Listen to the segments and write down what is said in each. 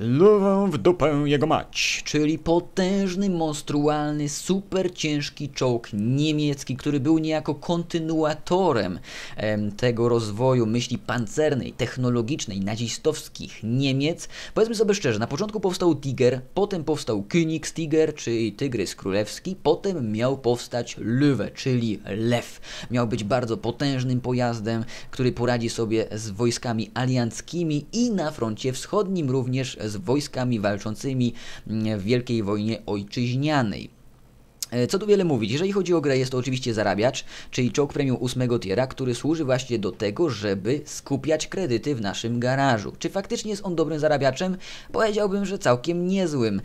Love w dupę jego mać. czyli potężny, monstrualny, super ciężki czołg niemiecki, który był niejako kontynuatorem em, tego rozwoju myśli pancernej, technologicznej, nazistowskich Niemiec. Powiedzmy sobie szczerze, na początku powstał Tiger, potem powstał Königstiger, czyli Tygrys Królewski, potem miał powstać Löwe, czyli Lew. Miał być bardzo potężnym pojazdem, który poradzi sobie z wojskami alianckimi i na froncie wschodnim również z wojskami walczącymi mm, w Wielkiej Wojnie Ojczyźnianej. E, Co tu wiele mówić, jeżeli chodzi o grę, jest to oczywiście zarabiacz, czyli czołg premium 8 tiera, który służy właśnie do tego, żeby skupiać kredyty w naszym garażu. Czy faktycznie jest on dobrym zarabiaczem? Powiedziałbym, że całkiem niezłym.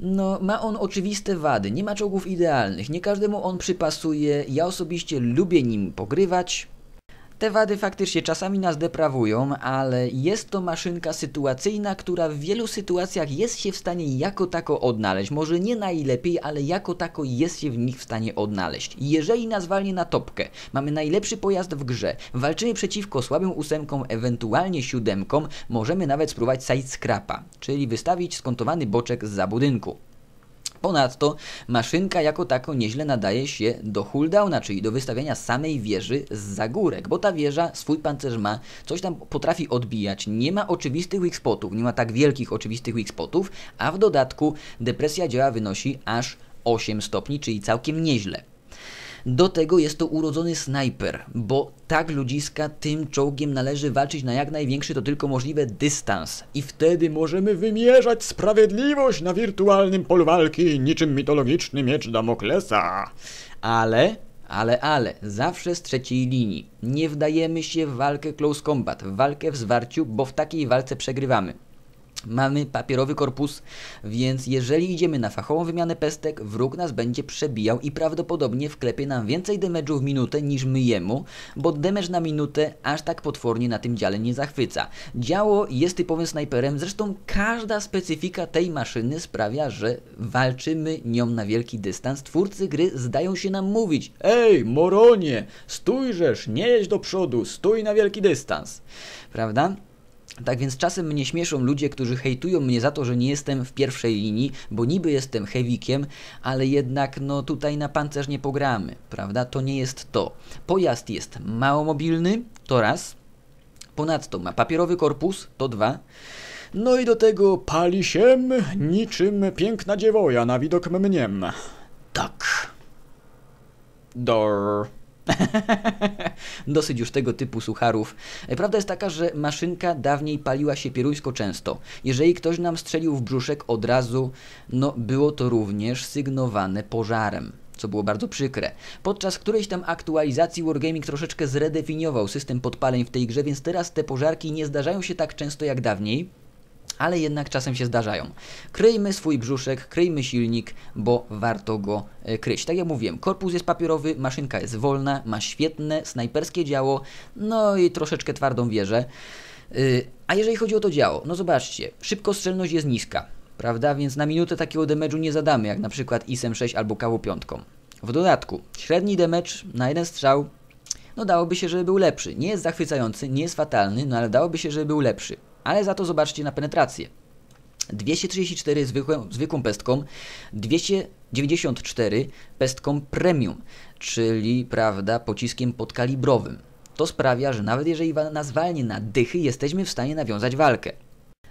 No, ma on oczywiste wady, nie ma czołgów idealnych, nie każdemu on przypasuje, ja osobiście lubię nim pogrywać, te wady faktycznie czasami nas deprawują, ale jest to maszynka sytuacyjna, która w wielu sytuacjach jest się w stanie jako tako odnaleźć. Może nie najlepiej, ale jako tako jest się w nich w stanie odnaleźć. Jeżeli nas walnie na topkę, mamy najlepszy pojazd w grze, walczymy przeciwko słabym ósemkom, ewentualnie siódemkom, możemy nawet spróbować side scrapa, czyli wystawić skontowany boczek za budynku. Ponadto maszynka jako tako nieźle nadaje się do hulldowna, czyli do wystawiania samej wieży z zagórek, bo ta wieża swój pancerz ma, coś tam potrafi odbijać, nie ma oczywistych weak spotów, nie ma tak wielkich oczywistych weak spotów, a w dodatku depresja dzieła wynosi aż 8 stopni, czyli całkiem nieźle. Do tego jest to urodzony snajper, bo tak ludziska tym czołgiem należy walczyć na jak największy to tylko możliwe dystans. I wtedy możemy wymierzać sprawiedliwość na wirtualnym polu walki, niczym mitologiczny miecz Damoklesa. Ale, ale, ale, zawsze z trzeciej linii. Nie wdajemy się w walkę close combat, w walkę w zwarciu, bo w takiej walce przegrywamy. Mamy papierowy korpus, więc jeżeli idziemy na fachową wymianę pestek, wróg nas będzie przebijał i prawdopodobnie wklepie nam więcej damage'u w minutę niż my jemu, bo damage na minutę aż tak potwornie na tym dziale nie zachwyca. Działo jest typowym snajperem, zresztą każda specyfika tej maszyny sprawia, że walczymy nią na wielki dystans. Twórcy gry zdają się nam mówić Ej, moronie, stójrzesz, nie jedź do przodu, stój na wielki dystans. prawda? Tak więc czasem mnie śmieszą ludzie, którzy hejtują mnie za to, że nie jestem w pierwszej linii, bo niby jestem heavykiem, ale jednak no tutaj na pancerz nie pogramy, prawda? To nie jest to. Pojazd jest mało mobilny, to raz. Ponadto ma papierowy korpus, to dwa. No i do tego pali się niczym piękna dziewoja na widok mniem. Tak. Dor. Dosyć już tego typu sucharów. E, Prawda jest taka, że maszynka dawniej paliła się pieruńsko często. Jeżeli ktoś nam strzelił w brzuszek od razu, no było to również sygnowane pożarem. Co było bardzo przykre. Podczas którejś tam aktualizacji Wargaming troszeczkę zredefiniował system podpaleń w tej grze, więc teraz te pożarki nie zdarzają się tak często jak dawniej ale jednak czasem się zdarzają. Kryjmy swój brzuszek, kryjmy silnik, bo warto go e, kryć. Tak jak mówiłem, korpus jest papierowy, maszynka jest wolna, ma świetne snajperskie działo, no i troszeczkę twardą wieżę. Yy, a jeżeli chodzi o to działo, no zobaczcie, szybkostrzelność jest niska, prawda? Więc na minutę takiego damage'u nie zadamy, jak na przykład ISM 6 albo KW 5. W dodatku, średni damage na jeden strzał, no dałoby się, żeby był lepszy. Nie jest zachwycający, nie jest fatalny, no ale dałoby się, żeby był lepszy. Ale za to zobaczcie na penetrację. 234 zwykłą, zwykłą pestką, 294 pestką premium, czyli prawda, pociskiem podkalibrowym. To sprawia, że nawet jeżeli nas walnie na dychy, jesteśmy w stanie nawiązać walkę.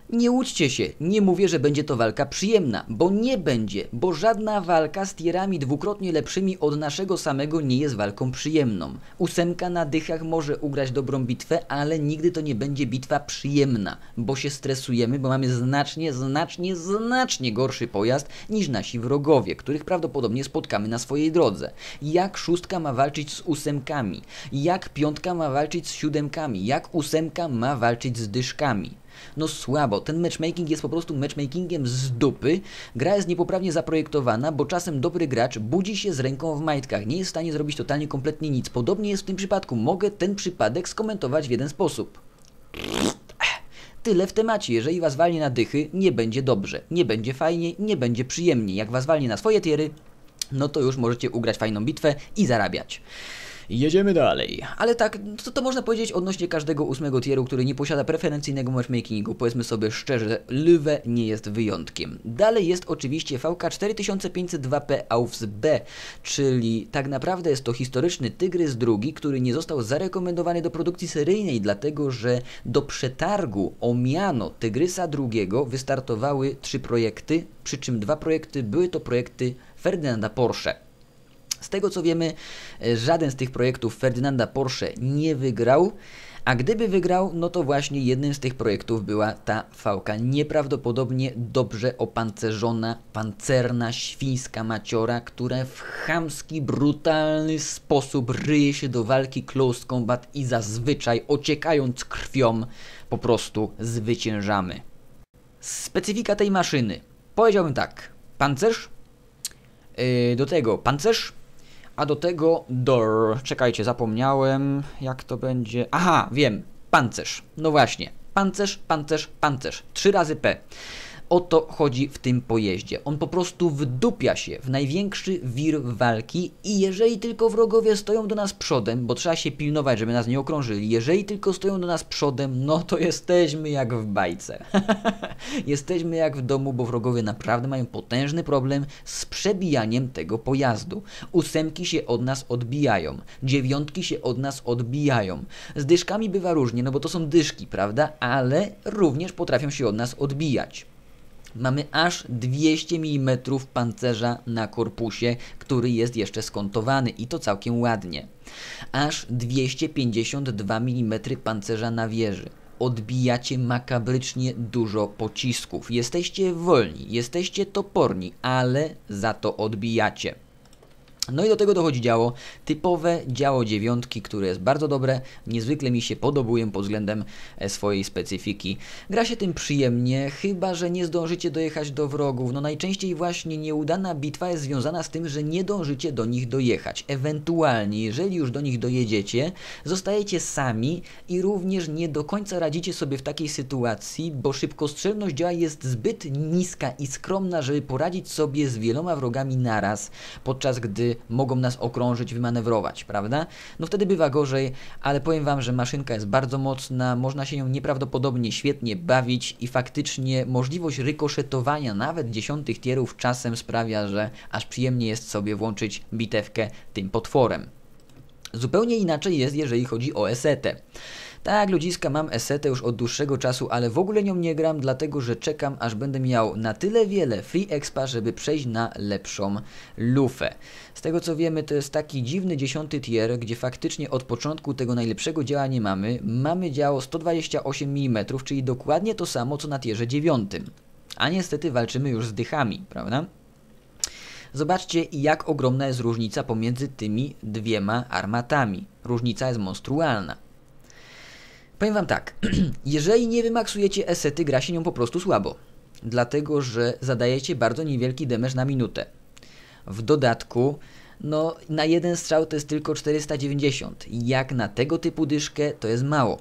Nie łudźcie się, nie mówię, że będzie to walka przyjemna, bo nie będzie, bo żadna walka z tierami dwukrotnie lepszymi od naszego samego nie jest walką przyjemną. Ósemka na dychach może ugrać dobrą bitwę, ale nigdy to nie będzie bitwa przyjemna, bo się stresujemy, bo mamy znacznie, znacznie, znacznie gorszy pojazd niż nasi wrogowie, których prawdopodobnie spotkamy na swojej drodze. Jak szóstka ma walczyć z ósemkami? Jak piątka ma walczyć z siódemkami? Jak ósemka ma walczyć z dyszkami? No słabo, ten matchmaking jest po prostu matchmakingiem z dupy. Gra jest niepoprawnie zaprojektowana, bo czasem dobry gracz budzi się z ręką w majtkach, nie jest w stanie zrobić totalnie kompletnie nic. Podobnie jest w tym przypadku. Mogę ten przypadek skomentować w jeden sposób. Tyle w temacie. Jeżeli was walnie na dychy, nie będzie dobrze. Nie będzie fajnie, nie będzie przyjemnie. Jak was walnie na swoje tiery, no to już możecie ugrać fajną bitwę i zarabiać. Jedziemy dalej. Ale tak, to, to można powiedzieć odnośnie każdego ósmego tieru, który nie posiada preferencyjnego matchmakingu. Powiedzmy sobie szczerze, Lüwe nie jest wyjątkiem. Dalej jest oczywiście VK 4502P Aufs B, czyli tak naprawdę jest to historyczny Tygrys II, który nie został zarekomendowany do produkcji seryjnej, dlatego że do przetargu o miano Tygrysa II wystartowały trzy projekty, przy czym dwa projekty były to projekty Ferdynanda Porsche. Z tego co wiemy, e, żaden z tych projektów Ferdynanda Porsche nie wygrał. A gdyby wygrał, no to właśnie jednym z tych projektów była ta fałka. Nieprawdopodobnie dobrze opancerzona, pancerna, świńska maciora, która w chamski, brutalny sposób ryje się do walki close combat i zazwyczaj ociekając krwią po prostu zwyciężamy. Specyfika tej maszyny. Powiedziałbym tak. Pancerz, yy, do tego pancerz, a do tego door. Czekajcie, zapomniałem, jak to będzie. Aha, wiem, pancerz. No właśnie, pancerz, pancerz, pancerz. Trzy razy P. O to chodzi w tym pojeździe. On po prostu wdupia się w największy wir walki i jeżeli tylko wrogowie stoją do nas przodem, bo trzeba się pilnować, żeby nas nie okrążyli, jeżeli tylko stoją do nas przodem, no to jesteśmy jak w bajce. jesteśmy jak w domu, bo wrogowie naprawdę mają potężny problem z przebijaniem tego pojazdu. Ósemki się od nas odbijają, dziewiątki się od nas odbijają. Z dyszkami bywa różnie, no bo to są dyszki, prawda? Ale również potrafią się od nas odbijać mamy aż 200 mm pancerza na korpusie, który jest jeszcze skontowany i to całkiem ładnie. Aż 252 mm pancerza na wieży. Odbijacie makabrycznie dużo pocisków. Jesteście wolni, jesteście toporni, ale za to odbijacie. No i do tego dochodzi działo, typowe działo dziewiątki, które jest bardzo dobre, niezwykle mi się podobują pod względem e, swojej specyfiki. Gra się tym przyjemnie, chyba że nie zdążycie dojechać do wrogów. No najczęściej właśnie nieudana bitwa jest związana z tym, że nie dążycie do nich dojechać. Ewentualnie, jeżeli już do nich dojedziecie, zostajecie sami i również nie do końca radzicie sobie w takiej sytuacji, bo szybkostrzelność działa jest zbyt niska i skromna, żeby poradzić sobie z wieloma wrogami naraz, podczas gdy mogą nas okrążyć, wymanewrować, prawda? No wtedy bywa gorzej, ale powiem Wam, że maszynka jest bardzo mocna, można się nią nieprawdopodobnie świetnie bawić i faktycznie możliwość rykoszetowania nawet dziesiątych tierów czasem sprawia, że aż przyjemnie jest sobie włączyć bitewkę tym potworem. Zupełnie inaczej jest, jeżeli chodzi o esetę. Tak, ludziska, mam esetę już od dłuższego czasu, ale w ogóle nią nie gram, dlatego że czekam, aż będę miał na tyle wiele free expa, żeby przejść na lepszą lufę. Tego co wiemy, to jest taki dziwny dziesiąty tier, gdzie faktycznie od początku tego najlepszego działa nie mamy. Mamy działo 128 mm, czyli dokładnie to samo co na tierze dziewiątym. A niestety walczymy już z dychami, prawda? Zobaczcie, jak ogromna jest różnica pomiędzy tymi dwiema armatami. Różnica jest monstrualna. Powiem Wam tak, jeżeli nie wymaksujecie esety, gra się nią po prostu słabo. Dlatego, że zadajecie bardzo niewielki damage na minutę. W dodatku, no na jeden strzał to jest tylko 490. Jak na tego typu dyszkę to jest mało.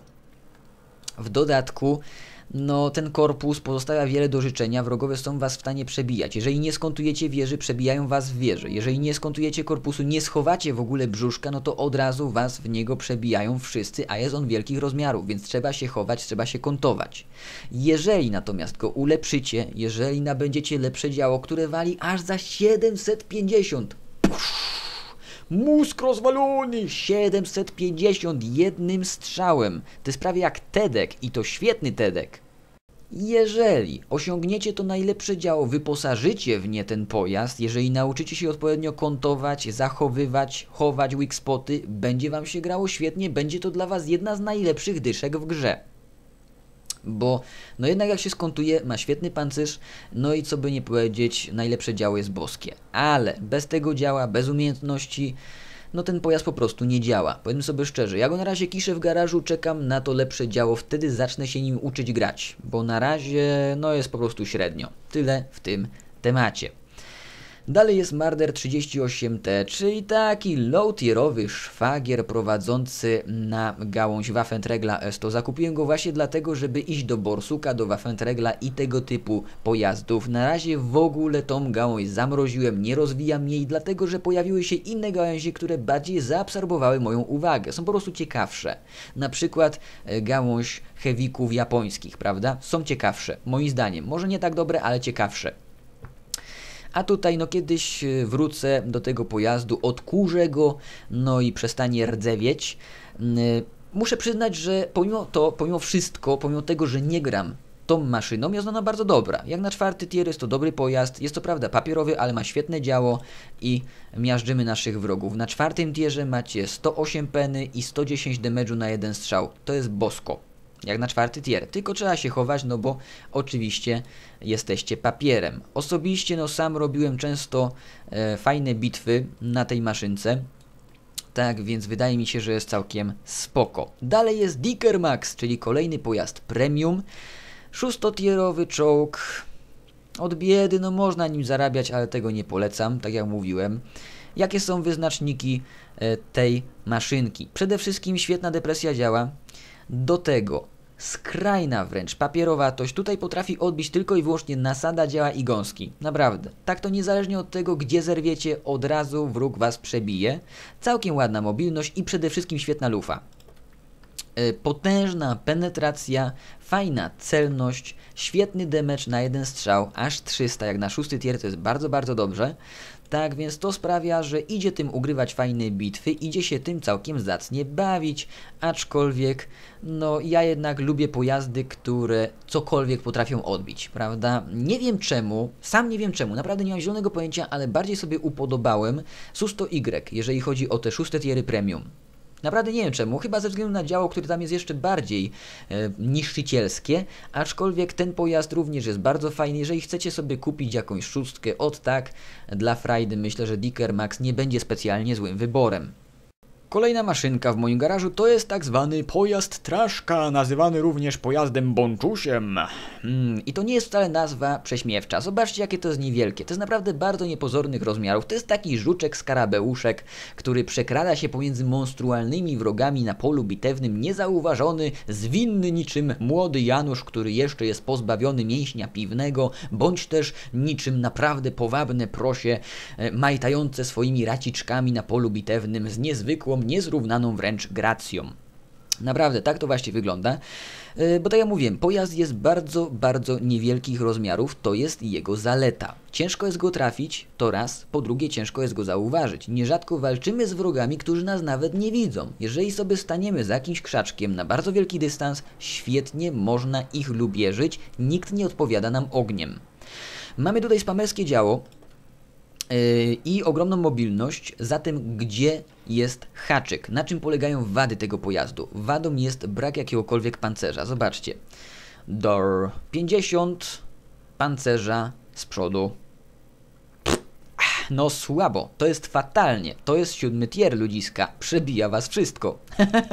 W dodatku no ten korpus pozostawia wiele do życzenia, wrogowie są was w stanie przebijać. Jeżeli nie skontujecie wieży, przebijają was w wieży. Jeżeli nie skontujecie korpusu, nie schowacie w ogóle brzuszka, no to od razu was w niego przebijają wszyscy, a jest on wielkich rozmiarów, więc trzeba się chować, trzeba się kontować. Jeżeli natomiast go ulepszycie, jeżeli nabędziecie lepsze działo, które wali aż za 750, Mózg rozwalony! 750 jednym strzałem. To jest prawie jak Tedek i to świetny Tedek. Jeżeli osiągniecie to najlepsze działo, wyposażycie w nie ten pojazd, jeżeli nauczycie się odpowiednio kontować, zachowywać, chować weak spoty, będzie Wam się grało świetnie, będzie to dla Was jedna z najlepszych dyszek w grze. Bo no jednak jak się skontuje, ma świetny pancerz, no i co by nie powiedzieć, najlepsze działo jest boskie. Ale bez tego działa, bez umiejętności, no ten pojazd po prostu nie działa. Powiem sobie szczerze, ja go na razie kiszę w garażu, czekam na to lepsze działo, wtedy zacznę się nim uczyć grać, bo na razie no jest po prostu średnio. Tyle w tym temacie. Dalej jest Marder 38T, czyli taki low-tierowy szwagier prowadzący na gałąź Waffentregla S. To zakupiłem go właśnie dlatego, żeby iść do Borsuka, do Waffentregla i tego typu pojazdów. Na razie w ogóle tą gałąź zamroziłem, nie rozwijam jej, dlatego że pojawiły się inne gałęzie, które bardziej zaabsorbowały moją uwagę. Są po prostu ciekawsze. Na przykład e, gałąź heavyków japońskich, prawda? Są ciekawsze, moim zdaniem. Może nie tak dobre, ale ciekawsze. A tutaj, no kiedyś y, wrócę do tego pojazdu, odkurzę go, no i przestanie rdzewieć. Y, muszę przyznać, że pomimo to, pomimo wszystko, pomimo tego, że nie gram tą maszyną, jest ona bardzo dobra. Jak na czwarty tier jest to dobry pojazd, jest to prawda papierowy, ale ma świetne działo i miażdżymy naszych wrogów. Na czwartym tierze macie 108 peny i 110 damage'u na jeden strzał. To jest bosko jak na czwarty tier. Tylko trzeba się chować, no bo oczywiście jesteście papierem. Osobiście no sam robiłem często e, fajne bitwy na tej maszynce. Tak więc wydaje mi się, że jest całkiem spoko. Dalej jest Dicker Max, czyli kolejny pojazd premium. Szóstotierowy czołg. Od biedy, no można nim zarabiać, ale tego nie polecam, tak jak mówiłem. Jakie są wyznaczniki e, tej maszynki? Przede wszystkim świetna depresja działa. Do tego skrajna wręcz papierowatość tutaj potrafi odbić tylko i wyłącznie nasada działa i gąski. Naprawdę. Tak to niezależnie od tego, gdzie zerwiecie, od razu wróg was przebije. Całkiem ładna mobilność i przede wszystkim świetna lufa. Yy, potężna penetracja, fajna celność, świetny damage na jeden strzał, aż 300 jak na szósty tier to jest bardzo, bardzo dobrze. Tak więc to sprawia, że idzie tym ugrywać fajne bitwy, idzie się tym całkiem zacnie bawić, aczkolwiek no ja jednak lubię pojazdy, które cokolwiek potrafią odbić, prawda? Nie wiem czemu, sam nie wiem czemu, naprawdę nie mam zielonego pojęcia, ale bardziej sobie upodobałem Susto-Y, jeżeli chodzi o te szóste tiery premium. Naprawdę nie wiem czemu, chyba ze względu na działo, które tam jest jeszcze bardziej e, niszczycielskie, aczkolwiek ten pojazd również jest bardzo fajny. Jeżeli chcecie sobie kupić jakąś szóstkę od tak dla frajdy, myślę, że Dicker Max nie będzie specjalnie złym wyborem. Kolejna maszynka w moim garażu to jest tak zwany pojazd traszka, nazywany również pojazdem bonczusiem. Mm, I to nie jest wcale nazwa prześmiewcza. Zobaczcie, jakie to jest niewielkie. To jest naprawdę bardzo niepozornych rozmiarów. To jest taki żuczek skarabeuszek, który przekrada się pomiędzy monstrualnymi wrogami na polu bitewnym, niezauważony, zwinny niczym młody Janusz, który jeszcze jest pozbawiony mięśnia piwnego, bądź też niczym naprawdę powabne prosie, e, majtające swoimi raciczkami na polu bitewnym z niezwykłą niezrównaną wręcz gracją. Naprawdę, tak to właśnie wygląda. E, bo tak jak mówiłem, pojazd jest bardzo, bardzo niewielkich rozmiarów, to jest jego zaleta. Ciężko jest go trafić, to raz, po drugie ciężko jest go zauważyć. Nierzadko walczymy z wrogami, którzy nas nawet nie widzą. Jeżeli sobie staniemy za jakimś krzaczkiem na bardzo wielki dystans, świetnie można ich lubierzyć, nikt nie odpowiada nam ogniem. Mamy tutaj spamerskie działo, i ogromną mobilność za tym, gdzie jest haczyk. Na czym polegają wady tego pojazdu? Wadą jest brak jakiegokolwiek pancerza. Zobaczcie. Door 50 pancerza z przodu no słabo, to jest fatalnie, to jest siódmy tier ludziska, przebija was wszystko.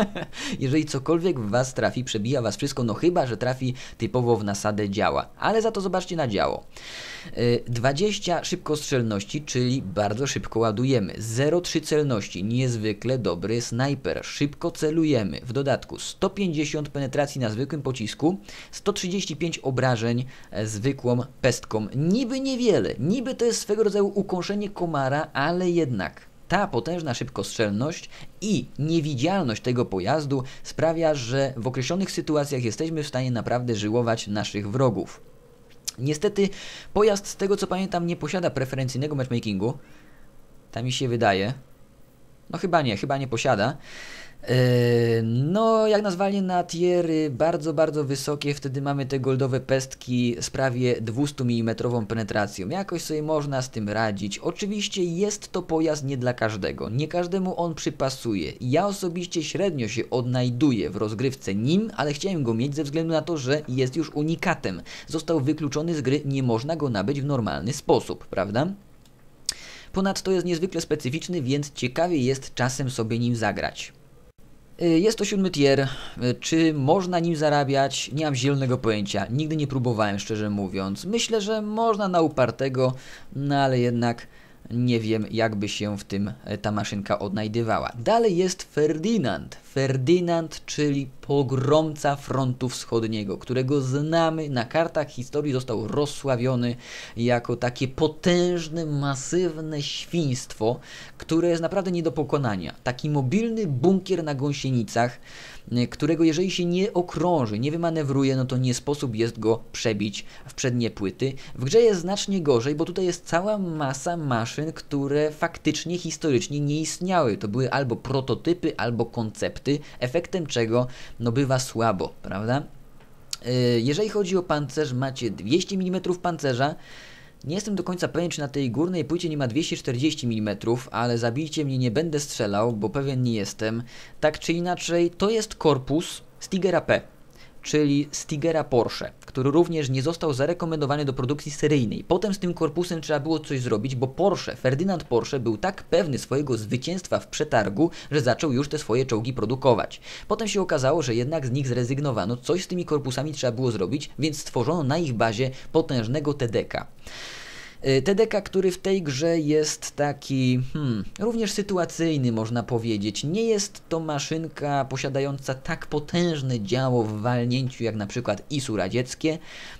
Jeżeli cokolwiek w was trafi, przebija was wszystko, no chyba, że trafi typowo w nasadę działa. Ale za to zobaczcie na działo. 20 szybkostrzelności, czyli bardzo szybko ładujemy. 0,3 celności, niezwykle dobry snajper. Szybko celujemy. W dodatku 150 penetracji na zwykłym pocisku, 135 obrażeń e, zwykłą pestką. Niby niewiele, niby to jest swego rodzaju ukąszenie komara, ale jednak ta potężna szybkostrzelność i niewidzialność tego pojazdu sprawia, że w określonych sytuacjach jesteśmy w stanie naprawdę żyłować naszych wrogów. Niestety pojazd z tego co pamiętam nie posiada preferencyjnego matchmakingu. Ta mi się wydaje. No chyba nie, chyba nie posiada. Yy, no, jak nazwanie na tiery bardzo, bardzo wysokie, wtedy mamy te goldowe pestki z prawie 200 mm penetracją. Jakoś sobie można z tym radzić. Oczywiście jest to pojazd nie dla każdego. Nie każdemu on przypasuje. Ja osobiście średnio się odnajduję w rozgrywce nim, ale chciałem go mieć ze względu na to, że jest już unikatem. Został wykluczony z gry, nie można go nabyć w normalny sposób, prawda? Ponadto jest niezwykle specyficzny, więc ciekawie jest czasem sobie nim zagrać. Y, Jest to siódmy tier. Y, Czy można nim zarabiać? Nie mam zielonego pojęcia. Nigdy nie próbowałem, szczerze mówiąc. Myślę, że można na upartego, no ale jednak nie wiem, jakby się w tym e, ta maszynka odnajdywała. Dalej jest Ferdynand. Ferdynand, czyli pogromca frontu wschodniego, którego znamy na kartach historii, został rozsławiony jako takie potężne, masywne świństwo, które jest naprawdę nie do pokonania. Taki mobilny bunkier na gąsienicach, którego jeżeli się nie okrąży, nie wymanewruje, no to nie sposób jest go przebić w przednie płyty. W grze jest znacznie gorzej, bo tutaj jest cała masa maszyn, które faktycznie historycznie nie istniały. To były albo prototypy, albo koncepty, efektem czego no bywa słabo, prawda? Yy, Jeżeli chodzi o pancerz, macie 200 mm pancerza. Nie jestem do końca pewien, czy na tej górnej płycie nie ma 240 mm, ale zabijcie mnie, nie będę strzelał, bo pewien nie jestem. Tak czy inaczej, to jest korpus Stigera P, czyli Stigera Porsche, który również nie został zarekomendowany do produkcji seryjnej. Potem z tym korpusem trzeba było coś zrobić, bo Porsche, Ferdynand Porsche był tak pewny swojego zwycięstwa w przetargu, że zaczął już te swoje czołgi produkować. Potem się okazało, że jednak z nich zrezygnowano, coś z tymi korpusami trzeba było zrobić, więc stworzono na ich bazie potężnego TDK. Y, TDK, który w tej grze jest taki hmm, również sytuacyjny, można powiedzieć. Nie jest to maszynka posiadająca tak potężne działo w walnięciu jak na przykład ISU radzieckie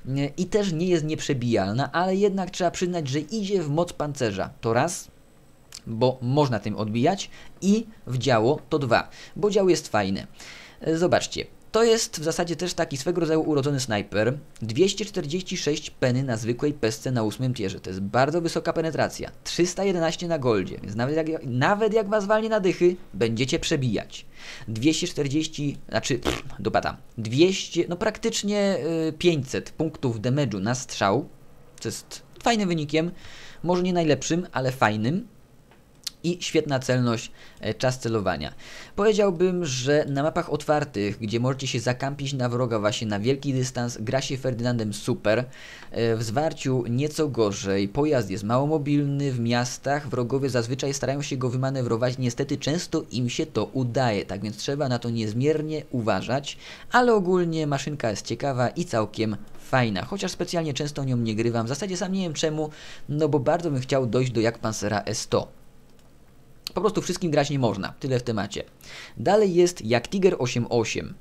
y, i też nie jest nieprzebijalna, ale jednak trzeba przyznać, że idzie w moc pancerza. To raz, bo można tym odbijać i w działo to dwa, bo dział jest fajne. Y, Zobaczcie, to jest w zasadzie też taki swego rodzaju urodzony snajper. 246 peny na zwykłej pesce na 8 tierze. To jest bardzo wysoka penetracja. 311 na goldzie, więc nawet jak, nawet jak was walnie na dychy, będziecie przebijać. 240, znaczy, pff, dopata, 200, no praktycznie y, 500 punktów damage'u na strzał, co jest fajnym wynikiem, może nie najlepszym, ale fajnym i świetna celność, e, czas celowania. Powiedziałbym, że na mapach otwartych, gdzie możecie się zakampić na wroga właśnie na wielki dystans, gra się Ferdynandem super. E, W zwarciu nieco gorzej, pojazd jest mało mobilny, w miastach wrogowie zazwyczaj starają się go wymanewrować, niestety często im się to udaje, tak więc trzeba na to niezmiernie uważać, ale ogólnie maszynka jest ciekawa i całkiem fajna, chociaż specjalnie często nią nie grywam, w zasadzie sam nie wiem czemu, no bo bardzo bym chciał dojść do jak Pansera S100. Po prostu wszystkim grać nie można. Tyle w temacie. Dalej jest jak Tiger 88.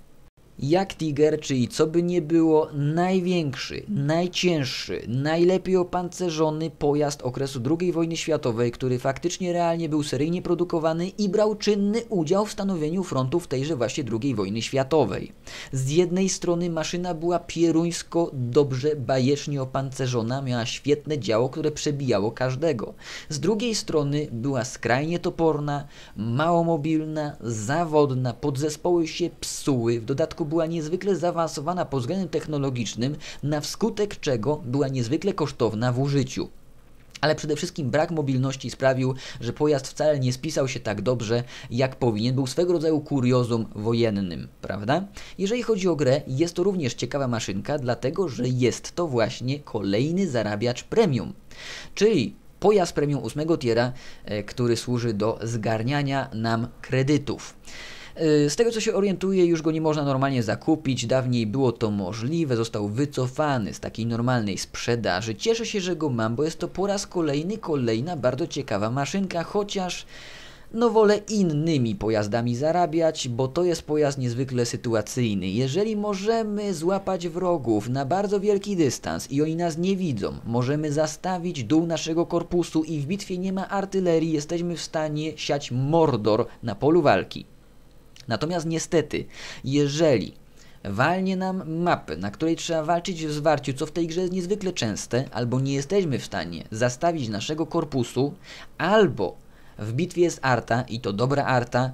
Jak Tiger, czyli co by nie było, największy, najcięższy, najlepiej opancerzony pojazd okresu II wojny światowej, który faktycznie realnie był seryjnie produkowany i brał czynny udział w stanowieniu frontu w tejże właśnie II wojny światowej. Z jednej strony maszyna była pieruńsko dobrze, bajecznie opancerzona, miała świetne działo, które przebijało każdego. Z drugiej strony była skrajnie toporna, mało mobilna, zawodna, podzespoły się psuły, w dodatku była niezwykle zaawansowana pod względem technologicznym, na wskutek czego była niezwykle kosztowna w użyciu. Ale przede wszystkim brak mobilności sprawił, że pojazd wcale nie spisał się tak dobrze, jak powinien. Był swego rodzaju kuriozum wojennym, prawda? Jeżeli chodzi o grę, jest to również ciekawa maszynka, dlatego że jest to właśnie kolejny zarabiacz premium. Czyli pojazd premium 8 tiera, e, który służy do zgarniania nam kredytów. Z tego co się orientuję, już go nie można normalnie zakupić. Dawniej było to możliwe, został wycofany z takiej normalnej sprzedaży. Cieszę się, że go mam, bo jest to po raz kolejny kolejna bardzo ciekawa maszynka, chociaż no wolę innymi pojazdami zarabiać, bo to jest pojazd niezwykle sytuacyjny. Jeżeli możemy złapać wrogów na bardzo wielki dystans i oni nas nie widzą, możemy zastawić dół naszego korpusu i w bitwie nie ma artylerii, jesteśmy w stanie siać mordor na polu walki. Natomiast niestety, jeżeli walnie nam mapę, na której trzeba walczyć w zwarciu, co w tej grze jest niezwykle częste, albo nie jesteśmy w stanie zastawić naszego korpusu, albo w bitwie jest arta, i to dobra arta,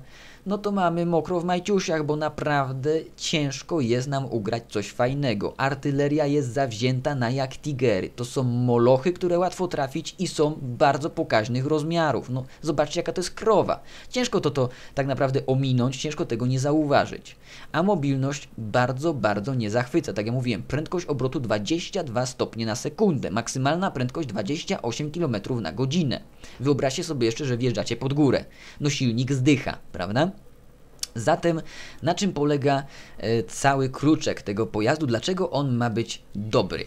no to mamy mokro w majciusiach, bo naprawdę ciężko jest nam ugrać coś fajnego. Artyleria jest zawzięta na jak tigery. To są molochy, które łatwo trafić i są bardzo pokaźnych rozmiarów. No zobaczcie jaka to jest krowa. Ciężko to to tak naprawdę ominąć, ciężko tego nie zauważyć. A mobilność bardzo, bardzo nie zachwyca. Tak jak mówiłem, prędkość obrotu 22 stopnie na sekundę, maksymalna prędkość 28 km na godzinę. Wyobraźcie sobie jeszcze, że wjeżdżacie pod górę. No silnik zdycha, prawda? Zatem na czym polega e, cały kruczek tego pojazdu? Dlaczego on ma być dobry?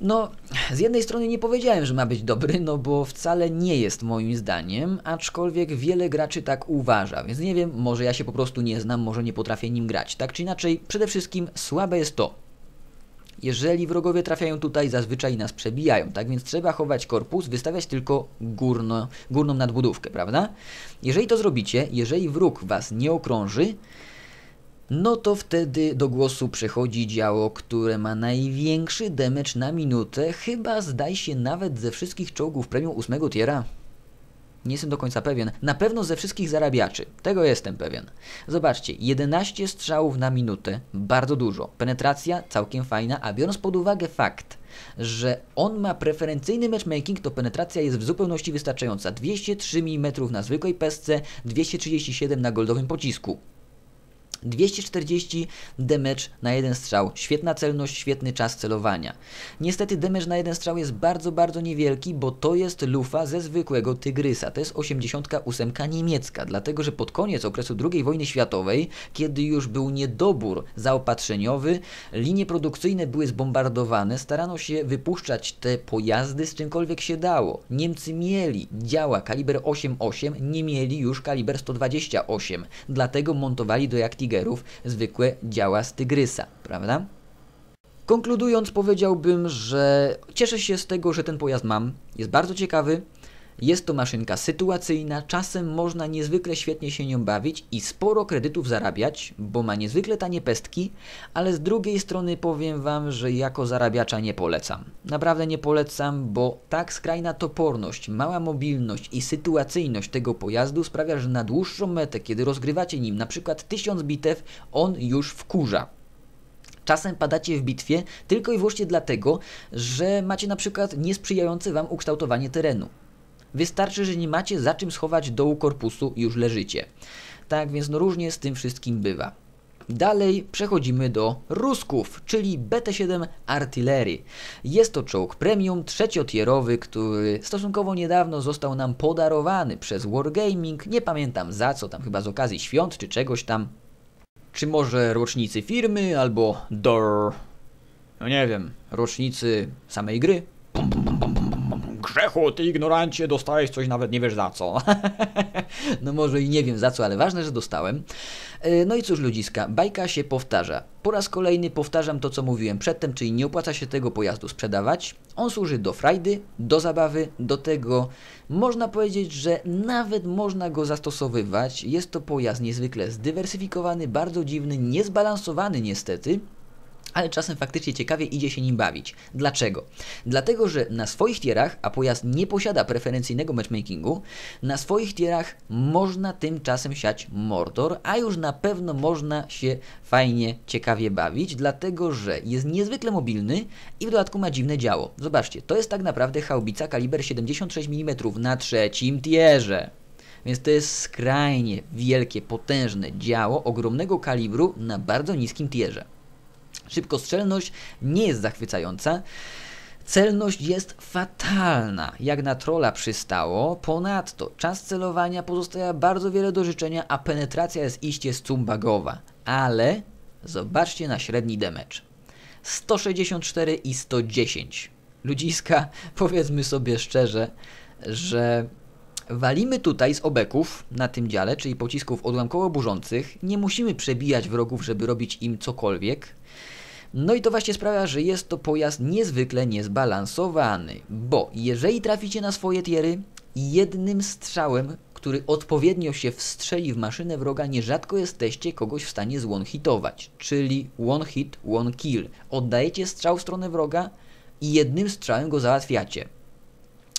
No, z jednej strony nie powiedziałem, że ma być dobry, no bo wcale nie jest moim zdaniem, aczkolwiek wiele graczy tak uważa, więc nie wiem, może ja się po prostu nie znam, może nie potrafię nim grać. Tak czy inaczej, przede wszystkim słabe jest to, jeżeli wrogowie trafiają tutaj, zazwyczaj nas przebijają, tak więc trzeba chować korpus, wystawiać tylko górno, górną nadbudówkę, prawda? Jeżeli to zrobicie, jeżeli wróg was nie okrąży, no to wtedy do głosu przechodzi działo, które ma największy damage na minutę, chyba zdaje się nawet ze wszystkich czołgów premium 8 tiera. Nie jestem do końca pewien. Na pewno ze wszystkich zarabiaczy. Tego jestem pewien. Zobaczcie, 11 strzałów na minutę, bardzo dużo. Penetracja całkiem fajna, a biorąc pod uwagę fakt, że on ma preferencyjny matchmaking, to penetracja jest w zupełności wystarczająca. 203 mm na zwykłej pesce, 237 na goldowym pocisku. 240 damage na jeden strzał. Świetna celność, świetny czas celowania. Niestety damage na jeden strzał jest bardzo, bardzo niewielki, bo to jest lufa ze zwykłego Tygrysa. To jest 88 niemiecka, dlatego że pod koniec okresu II wojny światowej, kiedy już był niedobór zaopatrzeniowy, linie produkcyjne były zbombardowane, starano się wypuszczać te pojazdy z czymkolwiek się dało. Niemcy mieli działa kaliber 8.8, nie mieli już kaliber 128, dlatego montowali do jak Zwykłe działa z Tygrysa, prawda? Konkludując, powiedziałbym, że cieszę się z tego, że ten pojazd mam. Jest bardzo ciekawy. Jest to maszynka sytuacyjna, czasem można niezwykle świetnie się nią bawić i sporo kredytów zarabiać, bo ma niezwykle tanie pestki, ale z drugiej strony powiem Wam, że jako zarabiacza nie polecam. Naprawdę nie polecam, bo tak skrajna toporność, mała mobilność i sytuacyjność tego pojazdu sprawia, że na dłuższą metę, kiedy rozgrywacie nim na przykład 1000 bitew, on już wkurza. Czasem padacie w bitwie tylko i wyłącznie dlatego, że macie na przykład niesprzyjające Wam ukształtowanie terenu. Wystarczy, że nie macie za czym schować dołu korpusu już leżycie. Tak więc no różnie z tym wszystkim bywa. Dalej przechodzimy do Rusków, czyli BT-7 Artillery. Jest to czołg premium trzeciotierowy, który stosunkowo niedawno został nam podarowany przez Wargaming. Nie pamiętam za co, tam chyba z okazji świąt czy czegoś tam. Czy może rocznicy firmy, albo DOR... No nie wiem, rocznicy samej gry? Pum, pum, pum. Grzechu, ty ignorancie, dostałeś coś nawet nie wiesz za co. no może i nie wiem za co, ale ważne, że dostałem. E, no i cóż ludziska, bajka się powtarza. Po raz kolejny powtarzam to, co mówiłem przedtem, czyli nie opłaca się tego pojazdu sprzedawać. On służy do frajdy, do zabawy, do tego można powiedzieć, że nawet można go zastosowywać. Jest to pojazd niezwykle zdywersyfikowany, bardzo dziwny, niezbalansowany niestety, ale czasem faktycznie ciekawie idzie się nim bawić. Dlaczego? Dlatego, że na swoich tierach, a pojazd nie posiada preferencyjnego matchmakingu, na swoich tierach można tymczasem siać Mordor, a już na pewno można się fajnie, ciekawie bawić, dlatego, że jest niezwykle mobilny i w dodatku ma dziwne działo. Zobaczcie, to jest tak naprawdę haubica kaliber 76 mm na trzecim tierze. Więc to jest skrajnie wielkie, potężne działo ogromnego kalibru na bardzo niskim tierze. Szybkostrzelność nie jest zachwycająca. Celność jest fatalna, jak na trola przystało. Ponadto czas celowania pozostawia bardzo wiele do życzenia, a penetracja jest iście scumbagowa. Ale zobaczcie na średni damage. 164 i 110. Ludziska, powiedzmy sobie szczerze, że walimy tutaj z obeków na tym dziale, czyli pocisków odłamkowo burzących. Nie musimy przebijać wrogów, żeby robić im cokolwiek. No i to właśnie sprawia, że jest to pojazd niezwykle niezbalansowany, bo jeżeli traficie na swoje tiery, jednym strzałem, który odpowiednio się wstrzeli w maszynę wroga, nierzadko jesteście kogoś w stanie zone-hitować, czyli one hit, one kill. Oddajecie strzał w stronę wroga i jednym strzałem go załatwiacie.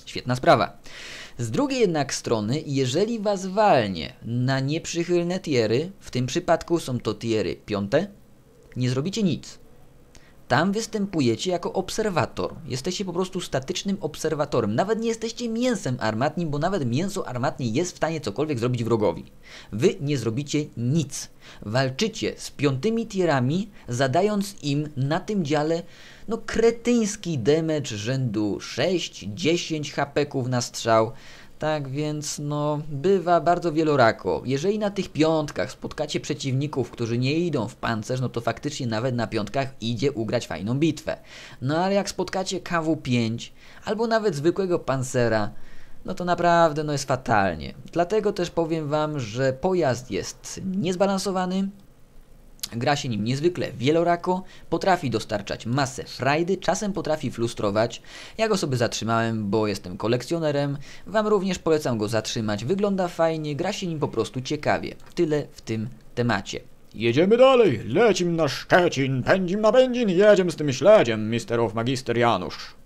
Świetna sprawa. Z drugiej jednak strony, jeżeli was walnie na nieprzychylne tiery, w tym przypadku są to tiery piąte, nie zrobicie nic. Tam występujecie jako obserwator. Jesteście po prostu statycznym obserwatorem. Nawet nie jesteście mięsem armatnim, bo nawet mięso armatnie jest w stanie cokolwiek zrobić wrogowi. Wy nie zrobicie nic. Walczycie z piątymi tierami, zadając im na tym dziale no kretyński damage rzędu 6-10 hapeków na strzał. Tak więc, no, bywa bardzo wielorako. Jeżeli na tych piątkach spotkacie przeciwników, którzy nie idą w pancerz, no to faktycznie nawet na piątkach idzie ugrać fajną bitwę. No ale jak spotkacie KW5 albo nawet zwykłego pancera, no to naprawdę no jest fatalnie. Dlatego też powiem Wam, że pojazd jest niezbalansowany, Gra się nim niezwykle wielorako, potrafi dostarczać masę frajdy, czasem potrafi frustrować. Ja go sobie zatrzymałem, bo jestem kolekcjonerem. Wam również polecam go zatrzymać. Wygląda fajnie, gra się nim po prostu ciekawie. Tyle w tym temacie. Jedziemy dalej, lecim na Szczecin, pędzim na Będzin, jedziemy z tym śledziem, mister of magister Janusz.